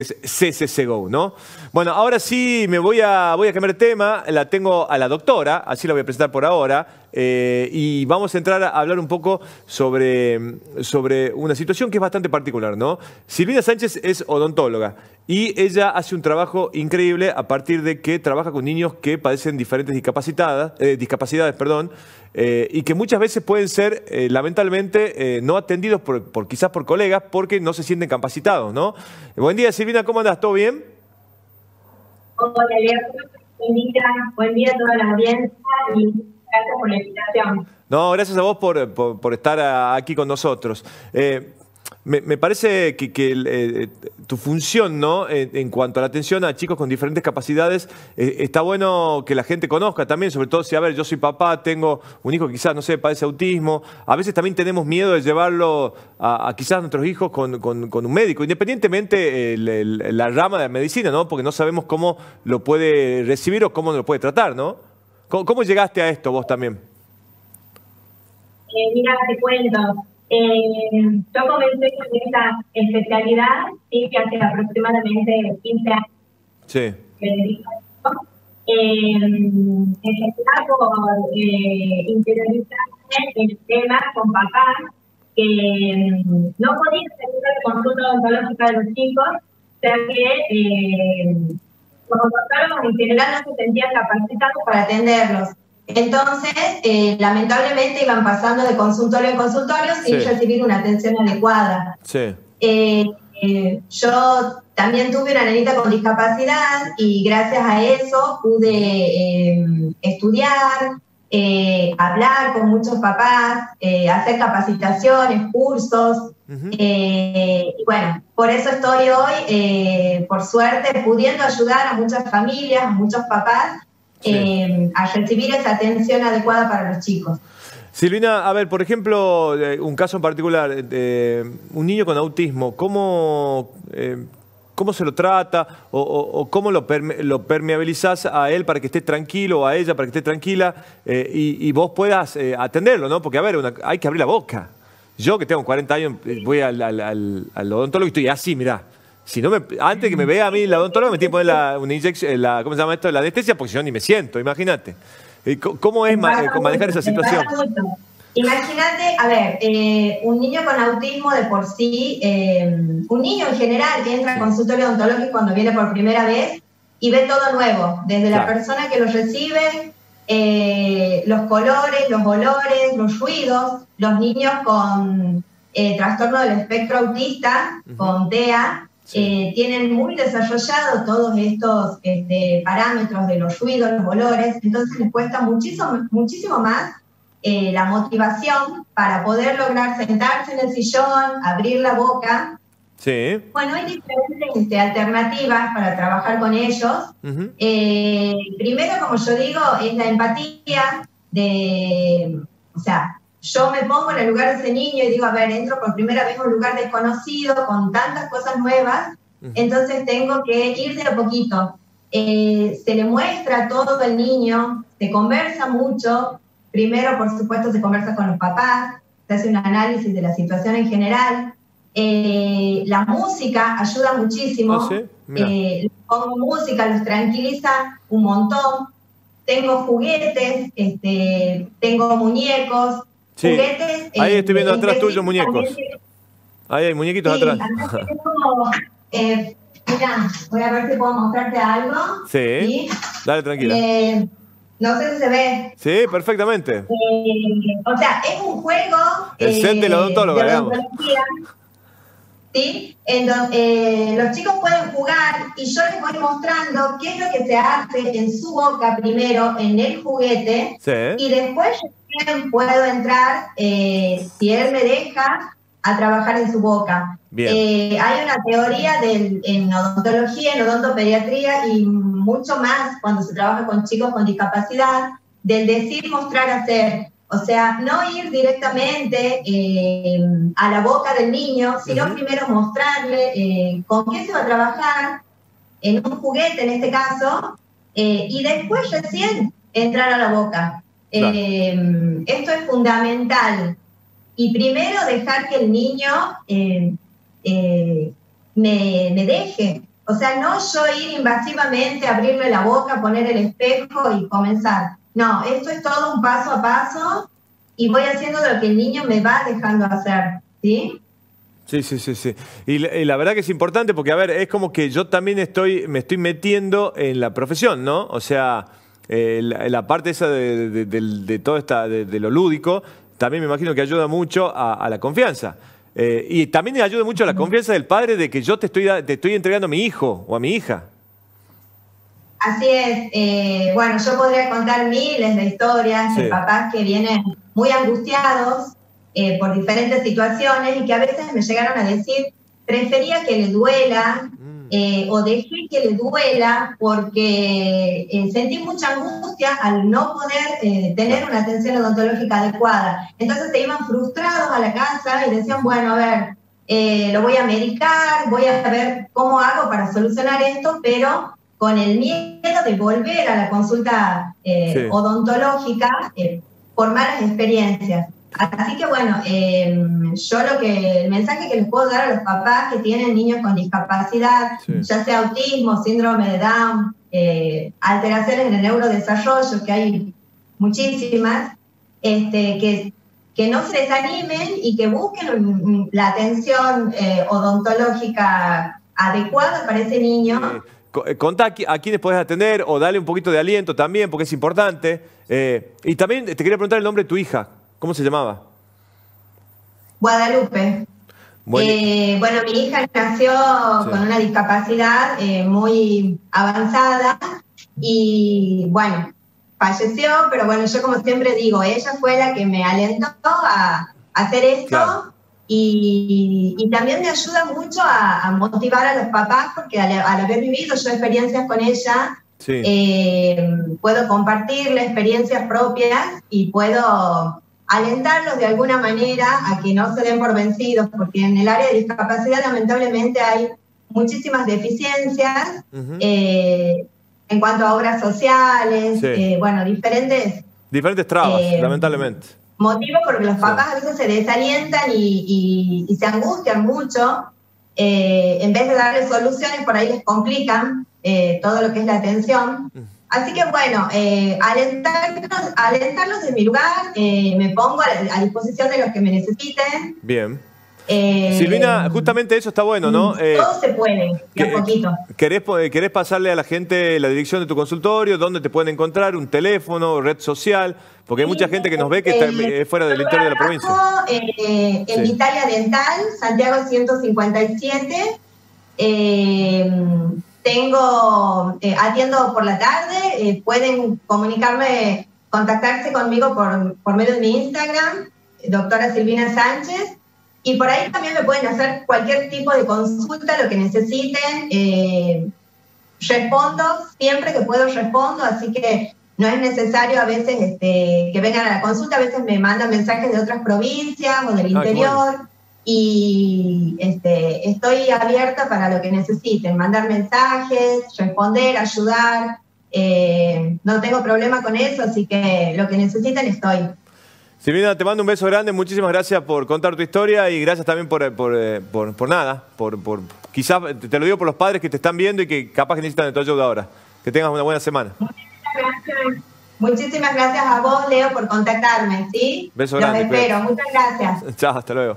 CCC Go, ¿no? Bueno, ahora sí me voy a, voy a cambiar de tema, la tengo a la doctora, así la voy a presentar por ahora, eh, y vamos a entrar a hablar un poco sobre, sobre una situación que es bastante particular, ¿no? Silvina Sánchez es odontóloga y ella hace un trabajo increíble a partir de que trabaja con niños que padecen diferentes discapacidades, eh, discapacidades perdón, eh, y que muchas veces pueden ser, lamentablemente, no atendidos por, quizás por colegas porque no se sienten capacitados, ¿no? buen día, Silvina, ¿cómo andas? ¿Todo bien? Hola, Leo. Buen día, buen día a toda la audiencia y Gracias por la invitación. No, gracias a vos por, estar aquí con nosotros. Eh, me, parece que, eh, tu función, ¿no? En, cuanto a la atención a chicos con diferentes capacidades, eh, está bueno que la gente conozca también, sobre todo si, a ver, yo soy papá, tengo un hijo que quizás, no sé, padece autismo. A veces también tenemos miedo de llevarlo a, quizás a nuestros hijos con, un médico, independientemente la rama de la medicina, ¿no? Porque no sabemos cómo lo puede recibir o cómo lo puede tratar, ¿no? ¿Cómo, llegaste a esto vos también? Eh, mira, te cuento. Eh, yo comencé con esta especialidad sí, que hace aproximadamente 15 años. Sí. Eh, general, por eh, interiorizarme en el tema con papá, que mm, no podía seguir el consulta odontológica de los chicos, sea que eh, los odontólogos en general no se sentían capacitados para atenderlos. Entonces, eh, lamentablemente iban pasando de consultorio en consultorio sin recibir una atención adecuada. Sí. Eh, eh, yo también tuve una nenita con discapacidad y gracias a eso pude estudiar, hablar con muchos papás, hacer capacitaciones, cursos. y bueno, por eso estoy hoy, por suerte, pudiendo ayudar a muchas familias, a muchos papás eh, a recibir esa atención adecuada para los chicos. Silvina, a ver, por ejemplo, eh, un caso en particular, eh, un niño con autismo, ¿cómo, cómo se lo trata o, cómo lo, lo, permeabilizás a él para que esté tranquilo o a ella para que esté tranquila y, vos puedas atenderlo, ¿no? Porque, a ver, hay que abrir la boca. Yo que tengo 40 años voy al, al odontólogo y estoy así, mirá. Si no me, antes que me vea a mí la odontóloga, me tiene que poner la, una inyección, la, ¿cómo se llama esto? La anestesia, porque no ni me siento, imagínate. ¿Cómo es manejar esa situación? Imagínate, a ver, eh, un niño con autismo de por sí, eh, un niño en general que entra al consultorio odontológico cuando viene por primera vez y ve todo nuevo, desde la persona que lo recibe, eh, los colores, los olores, los ruidos, los niños con trastorno del espectro autista, con TEA, eh, tienen muy desarrollado todos estos este, parámetros de los ruidos, los olores, entonces les cuesta muchísimo, muchísimo más eh, la motivación para poder lograr sentarse en el sillón, abrir la boca. Sí. Bueno, hay diferentes este, alternativas para trabajar con ellos. Eh, primero, como yo digo, es la empatía de, o sea, yo me pongo en el lugar de ese niño y digo, a ver, entro por primera vez a un lugar desconocido, con tantas cosas nuevas, entonces tengo que ir de a poquito. Eh, se le muestra todo al niño, se conversa mucho, primero por supuesto se conversa con los papás, se hace un análisis de la situación en general, eh, la música ayuda muchísimo, ¿Ah, eh, pongo música, los tranquiliza un montón, tengo juguetes, este, tengo muñecos, Sí. Ahí estoy viendo atrás tuyo muñecos. Ahí hay muñequitos atrás. eh, mira, voy a ver si puedo mostrarte algo. Sí. Dale, tranquila. Eh, no sé si se ve. Sí, perfectamente. Eh, o sea, es un juego. El set de la odontóloga, digamos. ¿Sí? En donde, los chicos pueden jugar y yo les voy mostrando qué es lo que se hace en su boca primero, en el juguete, y después puedo entrar, eh, si él me deja, a trabajar en su boca. Eh, hay una teoría del, en odontología, en odontopediatría y mucho más cuando se trabaja con chicos con discapacidad, del decir, mostrar, hacer. O sea, no ir directamente eh, a la boca del niño, sino primero mostrarle con qué se va a trabajar, en un juguete en este caso, y después recién entrar a la boca. Esto es fundamental. Y primero dejar que el niño eh, eh, me, me deje. O sea, no yo ir invasivamente, abrirle la boca, poner el espejo y comenzar. No, esto es todo un paso a paso y voy haciendo lo que el niño me va dejando hacer, ¿sí? Sí, sí, sí, sí. Y la, verdad que es importante porque, a ver, es como que yo también estoy, me estoy metiendo en la profesión, ¿no? O sea, eh, la, parte esa de, todo esta, de, lo lúdico, también me imagino que ayuda mucho a, la confianza. Eh, y también ayuda mucho a la confianza del padre de que yo te estoy, te estoy entregando a mi hijo o a mi hija. Así es. Eh, bueno, yo podría contar miles de historias de papás que vienen muy angustiados eh, por diferentes situaciones y que a veces me llegaron a decir, prefería que le duela mm. eh, o dejé que le duela porque eh, sentí mucha angustia al no poder tener una atención odontológica adecuada. Entonces se iban frustrados a la casa y decían, bueno, a ver, lo voy a medicar, voy a ver cómo hago para solucionar esto, pero con el miedo de volver a la consulta odontológica por malas experiencias. Así que bueno, em, yo lo que, el mensaje que les puedo dar a los papás que tienen niños con discapacidad, ya sea autismo, síndrome de Down, eh, alteraciones en el neurodesarrollo, que hay muchísimas, este, que, que no se desanimen y que busquen la atención eh, odontológica adecuada para ese niño. Eh, contá a quiénes podés atender o dale un poquito de aliento también, porque es importante. y también te quería preguntar el nombre de tu hija. ¿Cómo se llamaba? Guadalupe. Eh, bueno, mi hija nació con una discapacidad eh, muy avanzada y bueno, falleció, pero bueno, yo como siempre digo, ella fue la que me alentó a, hacer esto y, también me ayuda mucho a, motivar a los papás porque al, haber vivido yo experiencias con ella, eh, puedo compartirle experiencias propias y puedo alentarlos de alguna manera a que no se den por vencidos, porque en el área de discapacidad lamentablemente hay muchísimas deficiencias eh, en cuanto a obras sociales, eh, bueno, diferentes... Diferentes trabas, eh, lamentablemente. Motivos porque los papás a veces se desalientan y, se angustian mucho. en vez de darles soluciones, por ahí les complican todo lo que es la atención. Así que bueno, eh, alentarlos, alentarlos de mi lugar, eh, me pongo a, disposición de los que me necesiten. Bien. Eh, Silvina, justamente eso está bueno, ¿no? Mm, todo se puede, de a poquito. ¿querés, ¿Querés pasarle a la gente la dirección de tu consultorio? ¿Dónde te pueden encontrar? ¿Un teléfono? ¿Red social? Porque hay mucha gente que nos ve que está fuera del interior de la provincia. en Italia Dental, Santiago 157. Tengo, eh, atiendo por la tarde, eh, pueden comunicarme, contactarse conmigo por, por medio de mi Instagram, doctora Silvina Sánchez, y por ahí también me pueden hacer cualquier tipo de consulta, lo que necesiten. Eh, respondo, siempre que puedo respondo, así que no es necesario a veces este, que vengan a la consulta, a veces me mandan mensajes de otras provincias o del interior y este, estoy abierta para lo que necesiten, mandar mensajes, responder, ayudar. Eh, no tengo problema con eso, así que lo que necesiten estoy. Silvina, te mando un beso grande, muchísimas gracias por contar tu historia y gracias también por, por, eh, por, nada, por, por, quizás te lo digo por los padres que te están viendo y que capaz que necesitan de tu ayuda ahora. Que tengas una buena semana. Muchísimas gracias. Muchísimas gracias a vos, Leo, por contactarme, ¿sí? Beso grande. Los espero. Muchas gracias. Chao, hasta luego.